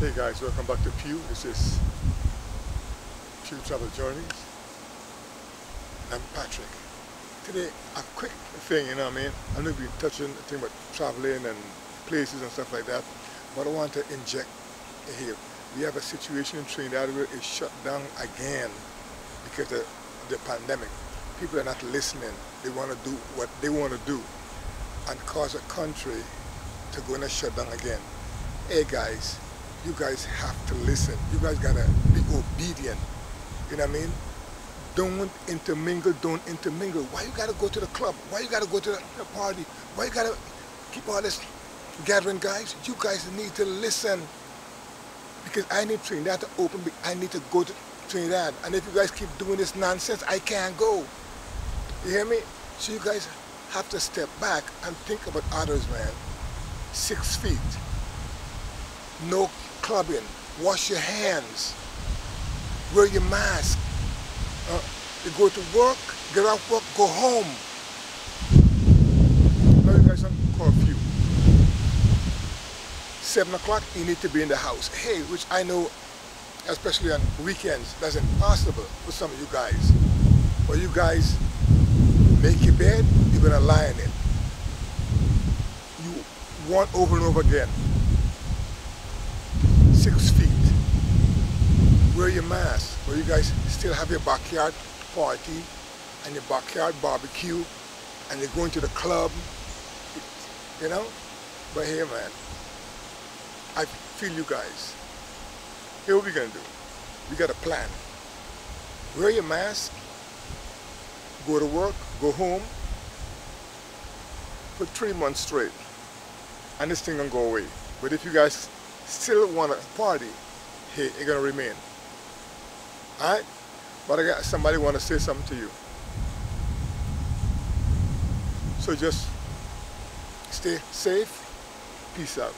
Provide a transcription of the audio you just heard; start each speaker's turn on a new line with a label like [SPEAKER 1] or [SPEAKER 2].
[SPEAKER 1] Hey guys, welcome back to Pew. This is Pew Travel Journeys. I'm Patrick. Today, a quick thing, you know what I mean? I know we've been touching the thing about traveling and places and stuff like that, but I want to inject here. We have a situation in Trinidad where it's shut down again because of the pandemic. People are not listening. They want to do what they want to do and cause a country to go and shut down again. Hey guys, you guys have to listen. You guys gotta be obedient. You know what I mean? Don't intermingle, don't intermingle. Why you gotta go to the club? Why you gotta go to the party? Why you gotta keep all this gathering guys? You guys need to listen. Because I need Trinidad to open, I need to go to Trinidad. And if you guys keep doing this nonsense, I can't go. You hear me? So you guys have to step back and think about others, man. Six feet. No clubbing. Wash your hands. Wear your mask. Uh, you go to work, get off work, go home. Now you guys curfew. Seven o'clock, you need to be in the house. Hey, which I know, especially on weekends, that's impossible for some of you guys. But you guys make your bed, you're gonna lie in it. You want over and over again six feet. Wear your mask. Or you guys still have your backyard party and your backyard barbecue and you're going to the club, you know? But here, man, I feel you guys. Here what we gonna do. We got a plan. Wear your mask, go to work, go home for three months straight. And this thing gonna go away. But if you guys still want to party, hey, it's going to remain. Alright? But I got somebody want to say something to you. So just stay safe. Peace out.